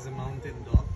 is a mountain dog.